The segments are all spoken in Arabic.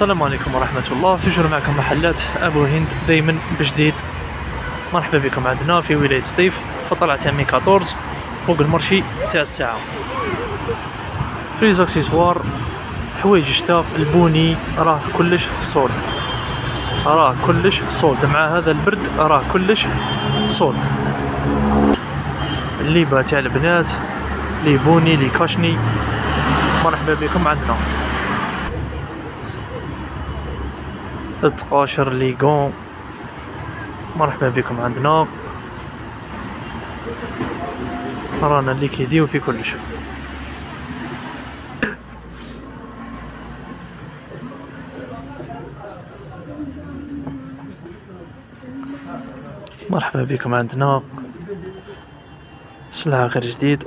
السلام عليكم ورحمة الله. تجر معكم محلات أبو هند دايما بجديد. مرحبا بكم عندنا في ولاية سطيف في طلعة عامي 14 فوق المرشي تاع الساعة. فريز اكسسوار حوايج الشتاء البوني راه كلش صولد راه كلش صولد مع هذا البرد راه كلش صولد الليبة تاع البنات لي بوني لي كاشني. مرحبا بكم عندنا. التقاشر ليغون. مرحبا بكم عندنا. رانا اللي كيديو في كلش مرحبا بكم عندنا. سلعة غير جديد.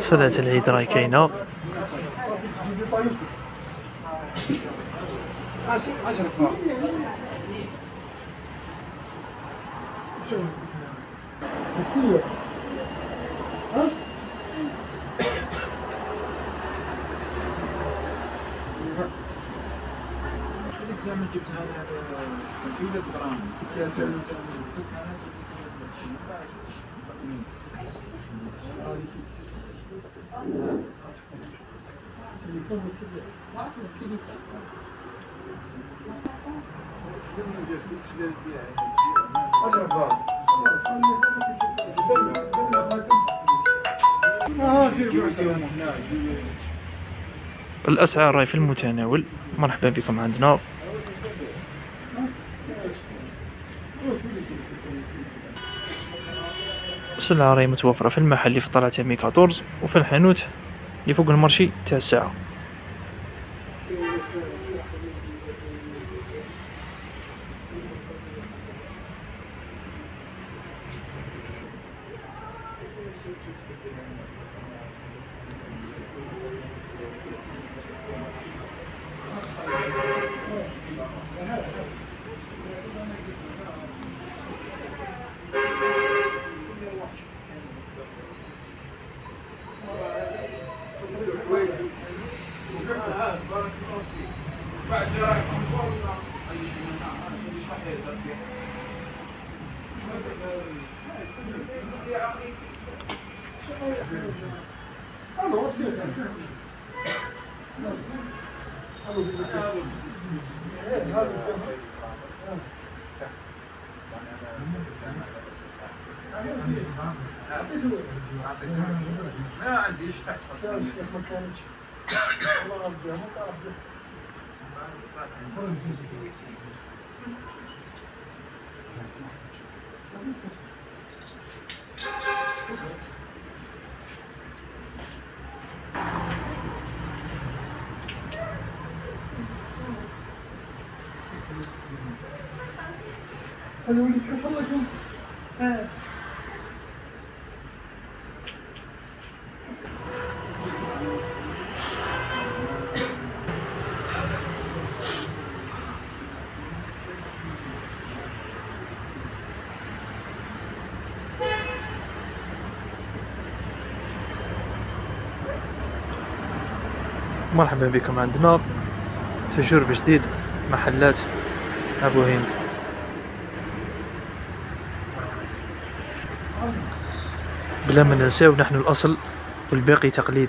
سلعة العيد راهي كاينة. زعما جبت هذا كيلو غرام الأسعار راهي في المتناول مرحبا بكم عندنا. السلعة راهي متوفرة في المحل اللي في طلعة مي 14 وفي الحانوت اللي فوق المرشي تاع الساعة. ما عنديش تحت اصلا مرحبا بكم عندنا. تجربة جديد محلات أبو هند. بلا ما ننساو نحن الأصل والباقي تقليد.